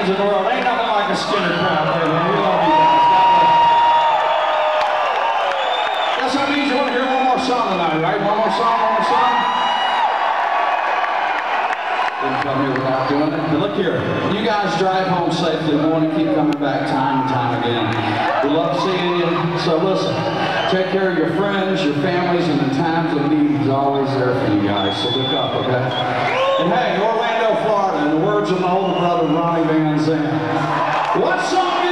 fans in the world. Ain't nothing like a Skynyrd crowd, baby. We love you guys. Guess that means you want to hear one more song tonight, right? One more song, one more song. Didn't come here without doing it. But look here, you guys drive home safely. We want to keep coming back time and time again. We love seeing you. So listen, take care of your friends, your families, and in times of need, he's always there for you guys. So look up, okay? And hey, Orlando, In the words of my older brother, Ronnie Van Zant. What song?